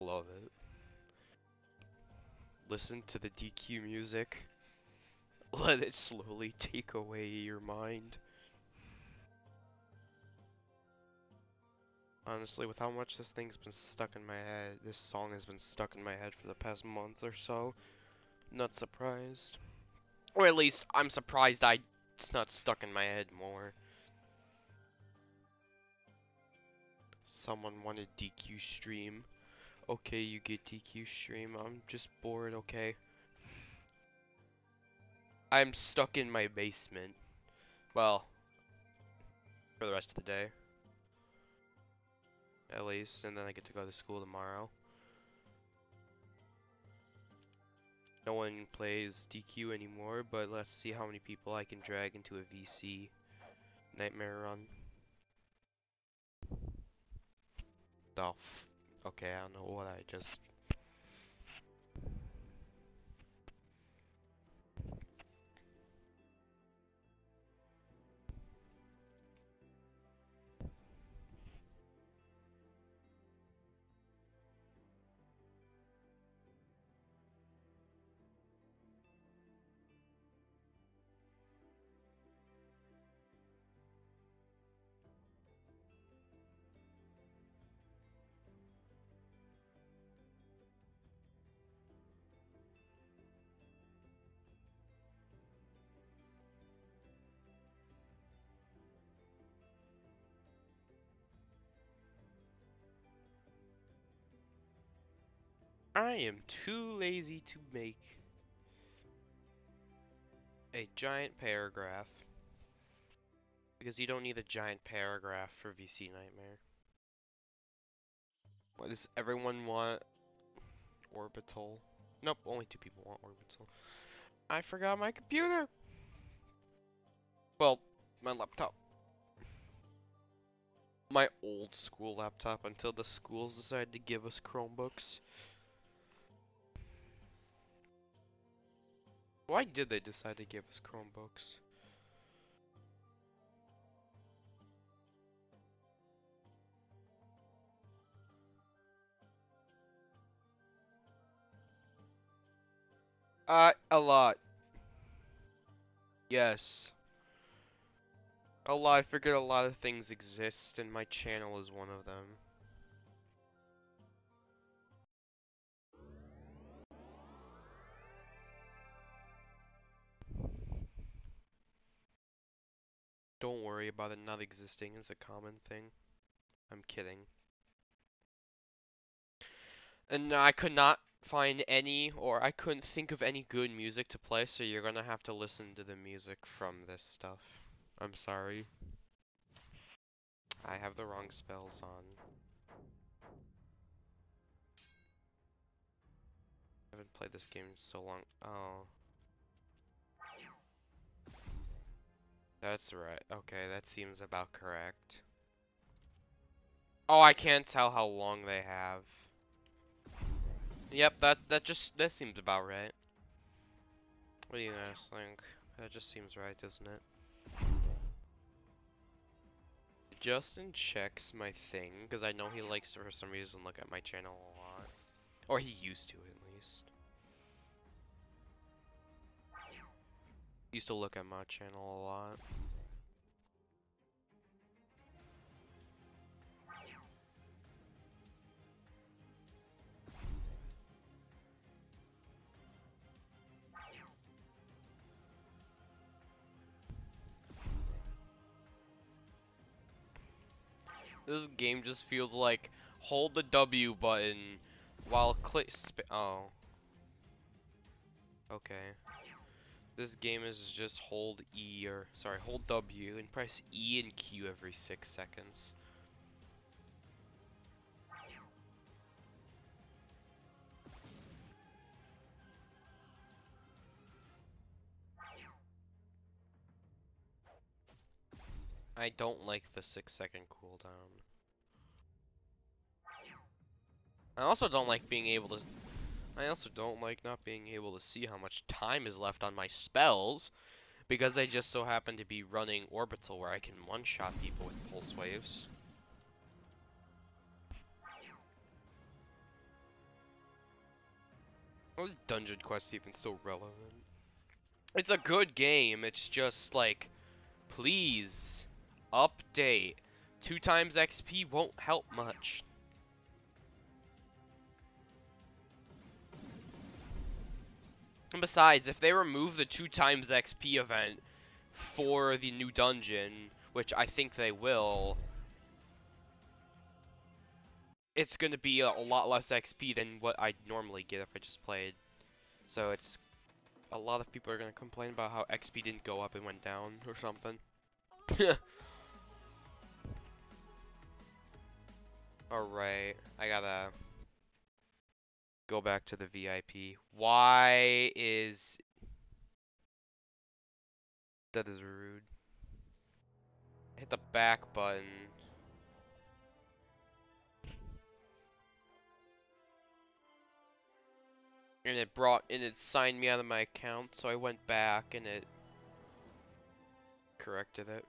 Love it. Listen to the DQ music. Let it slowly take away your mind. Honestly, with how much this thing's been stuck in my head, this song has been stuck in my head for the past month or so. Not surprised. Or at least, I'm surprised I it's not stuck in my head more. Someone wanted DQ stream. Okay, you get DQ stream. I'm just bored, okay? I'm stuck in my basement. Well, for the rest of the day. At least, and then I get to go to school tomorrow. No one plays DQ anymore, but let's see how many people I can drag into a VC nightmare run. Oh, okay, I don't know what I just I am too lazy to make a giant paragraph. Because you don't need a giant paragraph for VC Nightmare. What does everyone want? Orbital. Nope, only two people want Orbital. I forgot my computer! Well, my laptop. My old school laptop until the schools decided to give us Chromebooks. Why did they decide to give us Chromebooks? Uh, a lot. Yes. A lot. I figured a lot of things exist, and my channel is one of them. Don't worry about it not existing is a common thing. I'm kidding. And I could not find any, or I couldn't think of any good music to play, so you're gonna have to listen to the music from this stuff. I'm sorry. I have the wrong spells on. I haven't played this game in so long. Oh. That's right. Okay, that seems about correct. Oh, I can't tell how long they have. Yep, that that just that seems about right. What do you guys think? That just seems right, doesn't it? Justin checks my thing because I know he likes to, for some reason, look at my channel a lot, or he used to at least. Used to look at my channel a lot. This game just feels like hold the W button while click oh. Okay. This game is just hold E or sorry, hold W and press E and Q every six seconds. I don't like the six second cooldown. I also don't like being able to I also don't like not being able to see how much time is left on my spells because I just so happen to be running orbital where I can one-shot people with pulse waves. How is Dungeon Quest even so relevant? It's a good game, it's just like, please, update. Two times XP won't help much. And besides, if they remove the two times XP event for the new dungeon, which I think they will, it's going to be a, lot less XP than what I normally get if I just played. So it's a lot of people are going to complain about how XP didn't go up and went down or something. Alright, I gotta go back to the VIP. Why is... That is rude. Hit the back button. And it brought, and it signed me out of my account, so I went back and it corrected it.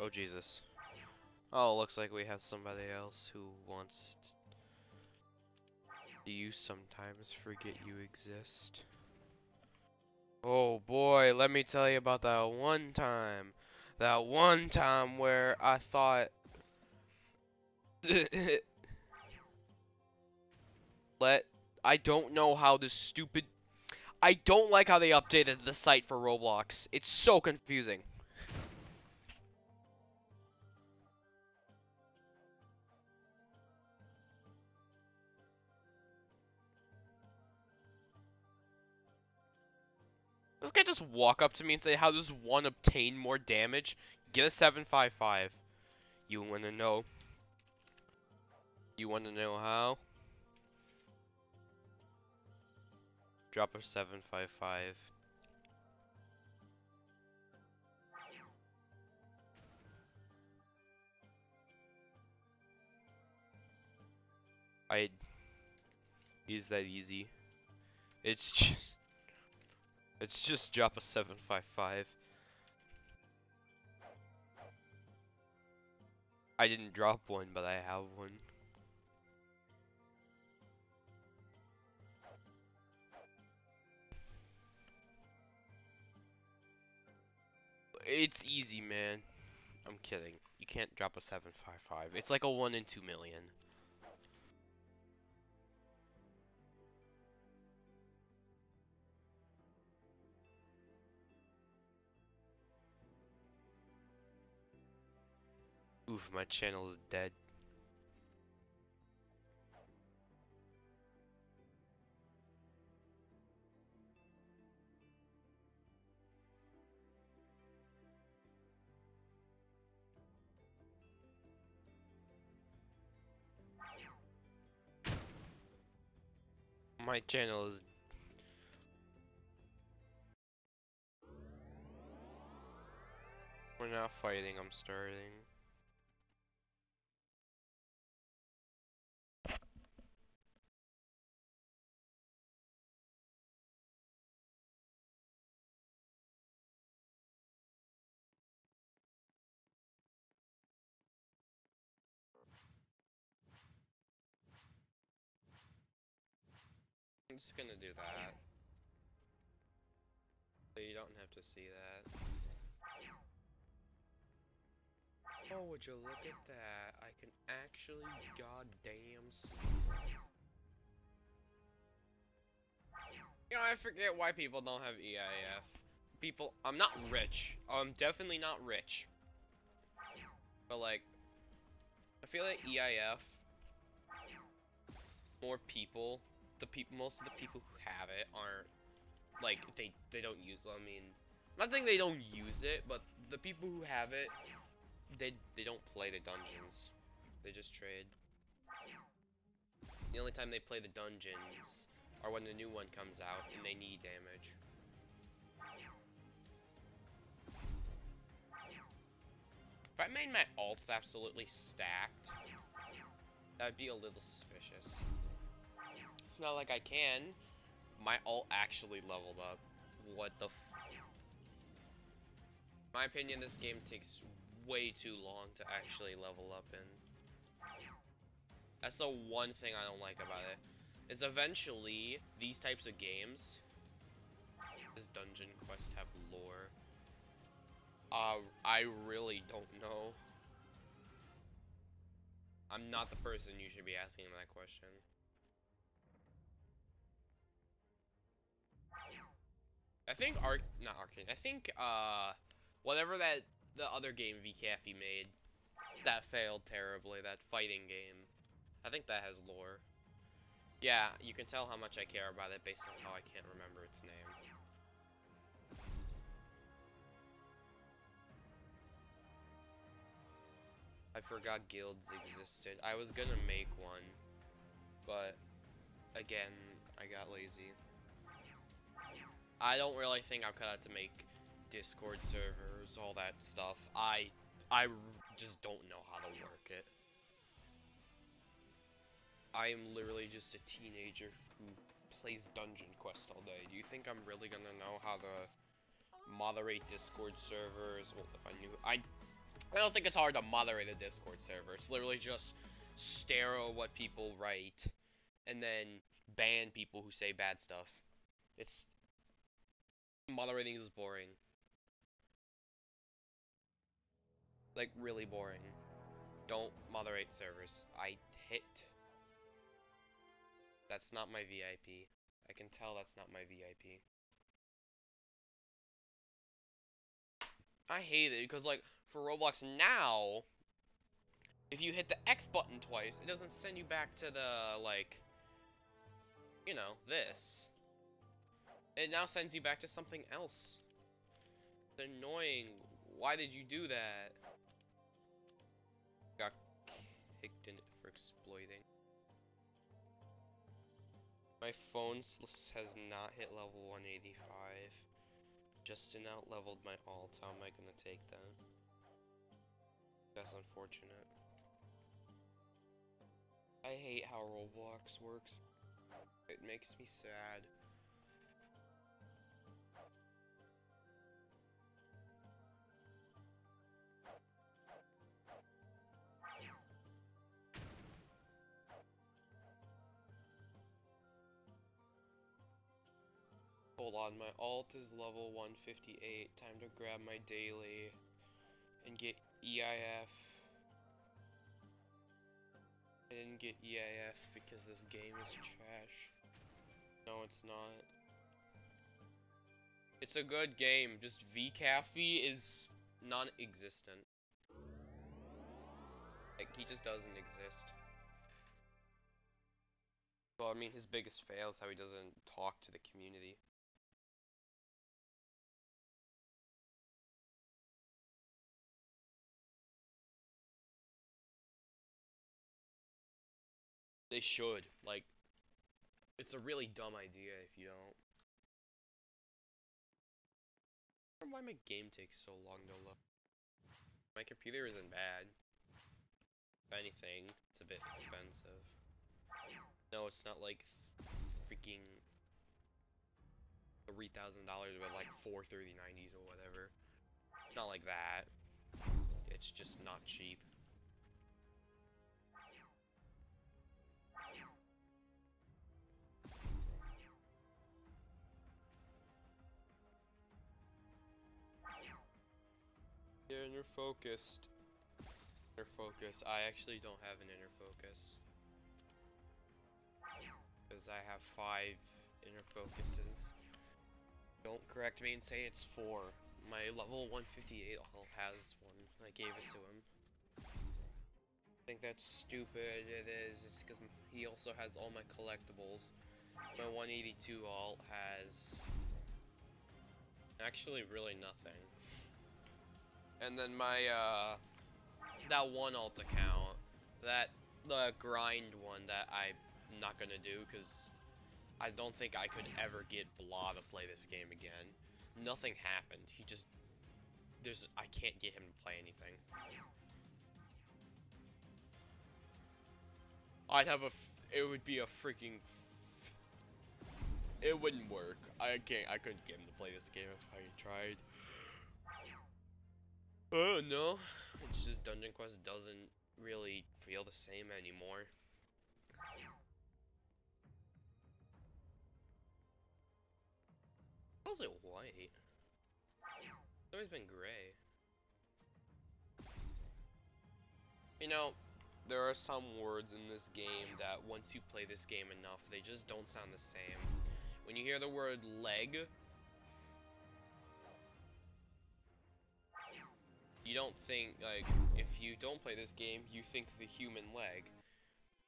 Oh Jesus. Oh, looks like we have somebody else who wants do you sometimes forget you exist? Oh boy, let me tell you about that one time. That one time where I thought let I don't know how this stupid I don't like how they updated the site for Roblox. It's so confusing. This guy just walk up to me and say, how does one obtain more damage? Get a 755. You wanna know? You wanna know how? Drop a 755. I... Is that easy? It's just... It's just drop a 755. I didn't drop one, but I have one. It's easy, man. I'm kidding. You can't drop a 755. It's like a 1 in 2 million. Oof, my channel is dead. My channel is We're not fighting, I'm starting. Gonna do that. So you don't have to see that. Oh, would you look at that? I can actually goddamn see. You know, I forget why people don't have EIF. People, I'm not rich. I'm definitely not rich. But like, I feel like EIF, more people the people, most of the people who have it aren't like they they don't use. I mean, not saying they don't use it, but the people who have it, they they don't play the dungeons. They just trade. The only time they play the dungeons are when the new one comes out and they need damage. If I made my alts absolutely stacked, that'd be a little suspicious not like I can. My alt actually leveled up. What the My opinion, this game takes way too long to actually level up in. That's the one thing I don't like about it. Is eventually these types of games does Dungeon Quest have lore? Uh, I really don't know. I'm not the person you should be asking that question. I think Arc, not Arcane, I think, uh, whatever that, the other game VKFE made, that failed terribly, that fighting game, I think that has lore. Yeah, you can tell how much I care about it based on how I can't remember its name. I forgot guilds existed. I was gonna make one, but again, I got lazy. I don't really think I'm cut out to make Discord servers, all that stuff. I, I just don't know how to work it. I am literally just a teenager who plays Dungeon Quest all day. Do you think I'm really gonna know how to moderate Discord servers? Well, if I knew, I, I don't think it's hard to moderate a Discord server. It's literally just stare at what people write, and then ban people who say bad stuff. It's moderating is boring. Like really boring. Don't moderate servers. I hit that's not my VIP. I can tell that's not my VIP. I hate it because like for Roblox now, if you hit the X button twice, it doesn't send you back to the like, you know, this. It now sends you back to something else. It's annoying. Why did you do that? Got kicked in it for exploiting. My phone has not hit level 185. Justin out leveled my alt. How am I gonna take that? That's unfortunate. I hate how Roblox works. It makes me sad. Hold on, my alt is level 158. Time to grab my daily and get EIF. I didn't get EIF because this game is trash. No, it's not. It's a good game, just VCaffey is non-existent. Like, he just doesn't exist. Well, I mean, his biggest fail is how he doesn't talk to the community. They should. Like, it's a really dumb idea if you don't. Why my game takes so long to load. My computer isn't bad. If anything, it's a bit expensive. No, it's not like freaking three thousand dollars with like four 3090s or whatever. It's not like that. It's just not cheap. Inner focused. Inner focus. I actually don't have an inner focus. Because I have five inner focuses. Don't correct me and say it's four. My level 158 has one. I gave it to him. I think that's stupid. It is. It's because he also has all my collectibles. My 182 alt has actually really nothing. And then my, uh, that one alt account, that, the grind one that I'm not gonna do, because I don't think I could ever get Blah to play this game again. Nothing happened. He just, there's, I can't get him to play anything. I'd have a, it would be a freaking, it wouldn't work. I can't, I couldn't get him to play this game if I tried. Oh no. It's just Dungeon Quest doesn't really feel the same anymore. How's it white? It's always been gray. You know, there are some words in this game that once you play this game enough, they just don't sound the same. When you hear the word leg, you don't think, like, if you don't play this game, you think the human leg.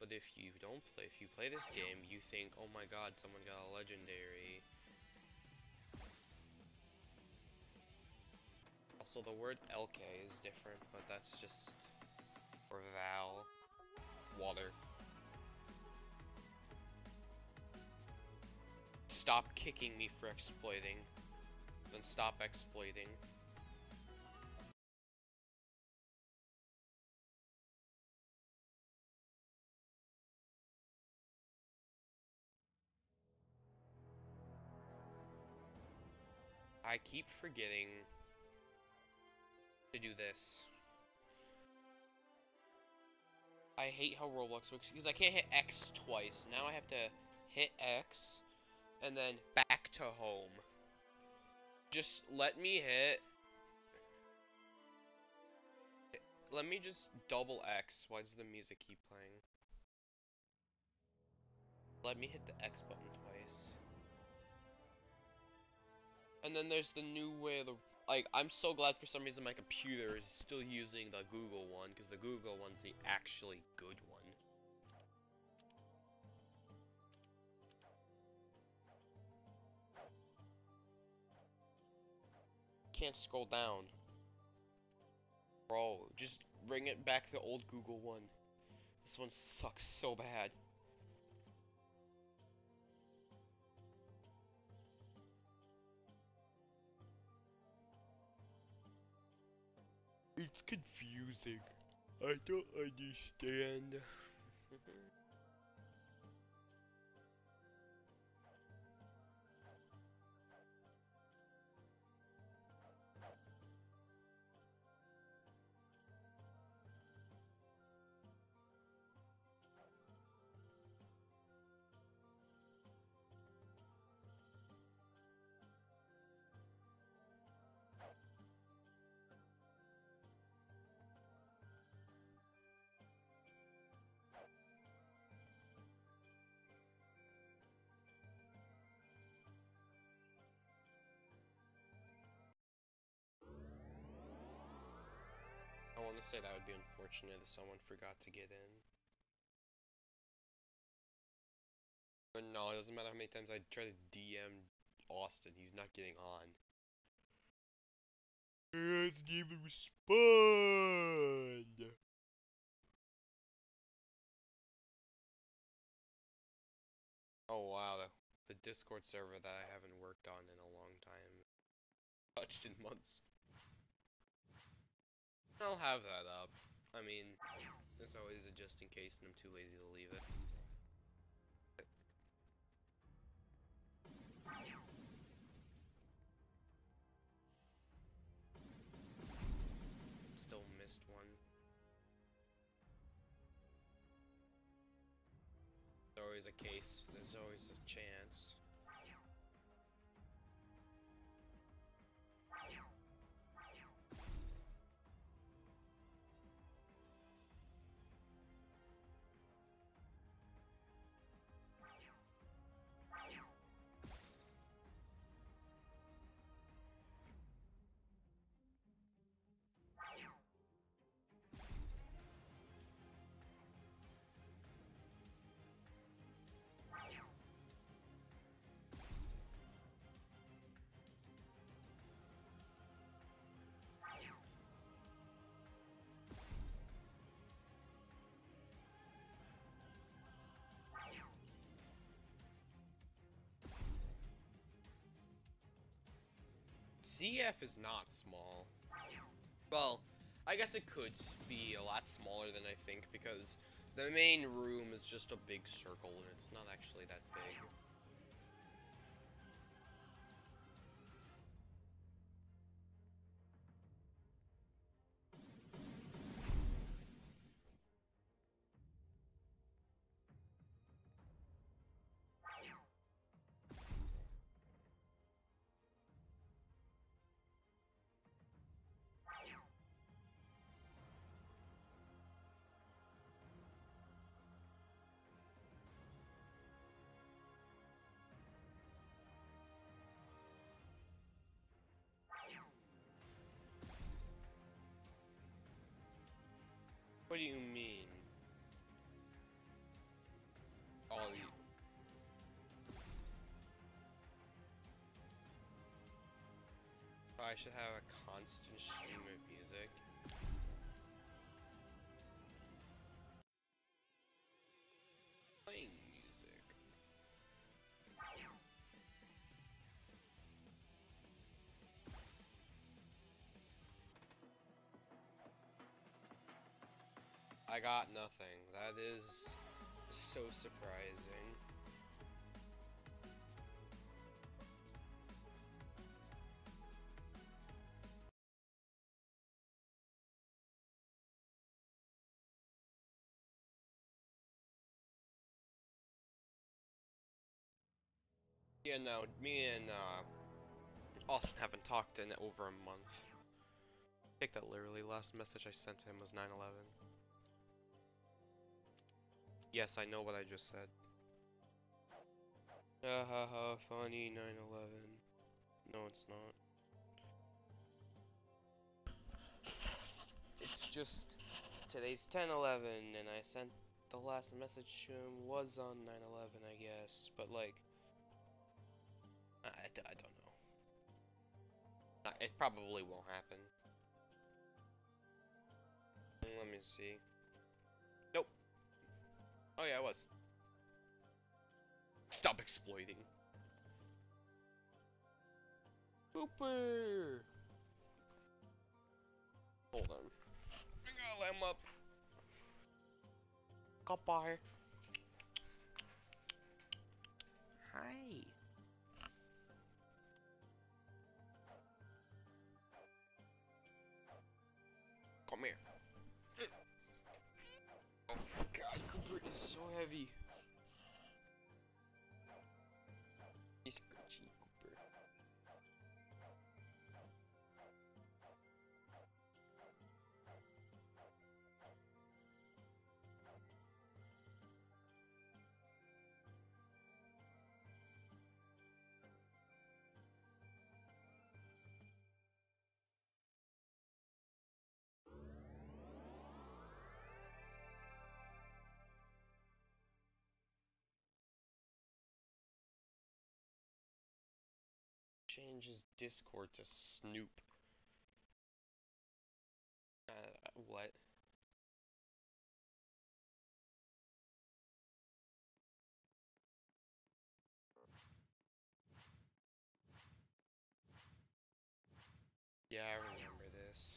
But if you don't play, if you play this game, you think, oh my god, someone got a legendary. Also, the word LK is different, but that's just or Val. Water. Stop kicking me for exploiting. Then stop exploiting. Keep forgetting to do this. I hate how Roblox works because I can't hit X twice. Now I have to hit X and then back to home. Just let me hit. Let me just double X. Why does the music keep playing? Let me hit the X button twice. And then there's the new way of the like I'm so glad for some reason my computer is still using the Google one because the Google one's the actually good one. Can't scroll down. Bro, just bring it back the old Google one. This one sucks so bad. It's confusing. I don't understand. To say that would be unfortunate if someone forgot to get in. But no, it doesn't matter how many times I try to DM Austin, he's not getting on. He doesn't even respond! Oh wow, the, the Discord server that I haven't worked on in a long time. Touched in months. I'll have that up. I mean, there's always a just in case and I'm too lazy to leave it. Still missed one. There's always a case, there's always a chance. CF is not small. Well, I guess it could be a lot smaller than I think because the main room is just a big circle and it's not actually that big. What do you mean? All you. I should have a constant stream of music. I got nothing. That is so surprising. Yeah, no, me and uh, Austin haven't talked in over a month. I think that literally last message I sent him was 9/11. Yes, I know what I just said. Ha ha ha, funny 9/11. No, it's not. It's just today's 10/11, and I sent the last message to him was on 9/11, I guess, but like. I, I don't know. It probably won't happen. Let me see. Oh yeah, I was. Stop exploiting. Cooper! Hold on. I gotta him up. Goodbye. Hi. Change his Discord to Snoop. Uh, what? Yeah, I remember this.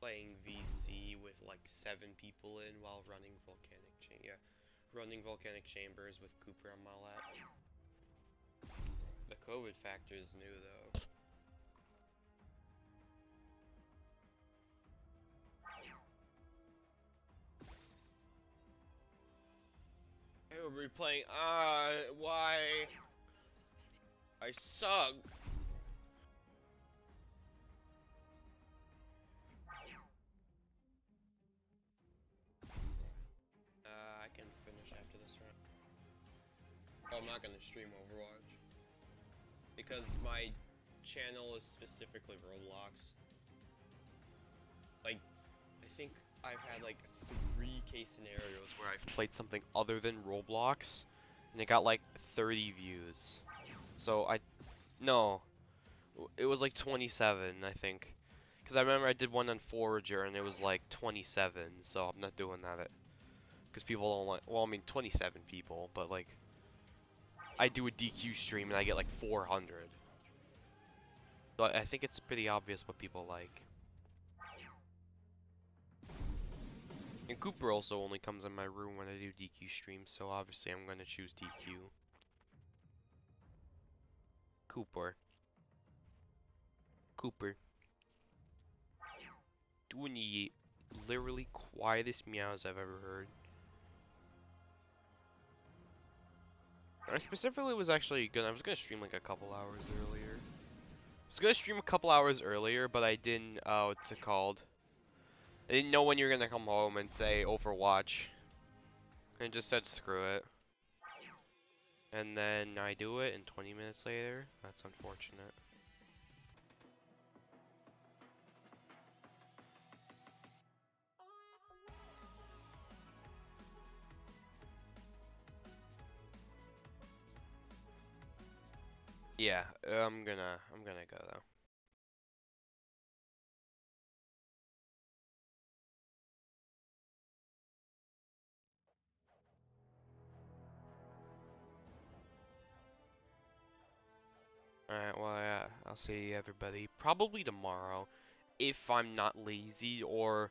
Playing with like seven people in while running volcanic cha- yeah, running volcanic chambers with Cooper on my lap. The COVID factor is new though. I will be playing. Ah, why? I suck. Not gonna stream Overwatch because my channel is specifically Roblox. Like, I think I've had like three case scenarios where I've played something other than Roblox, and it got like 30 views. So I, no, it was like 27, I think. Because I remember I did one on Forager and it was like 27, so I'm not doing that. Because people don't like, well, I mean 27 people, but like, I do a DQ stream and I get like 400. So I think it's pretty obvious what people like. And Cooper also only comes in my room when I do DQ streams, so obviously I'm gonna choose DQ. Cooper. Cooper. Doing the literally quietest meows I've ever heard. I specifically was actually gonna I was gonna stream like a couple hours earlier. I was gonna stream a couple hours earlier, but I didn't uh what's it called? I didn't know when you were gonna come home and say Overwatch. And just said screw it. and then I do it, and 20 minutes later, that's unfortunate. Yeah, I'm gonna, I'm gonna go though. Alright, well, yeah, I'll see everybody probably tomorrow if I'm not lazy or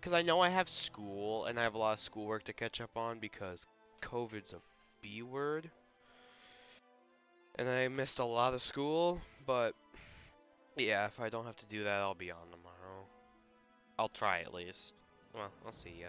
because I know I have school and I have a lot of schoolwork to catch up on because COVID's a B word. And I missed a lot of school, but yeah, if I don't have to do that, I'll be on tomorrow. I'll try at least. Well, I'll see ya.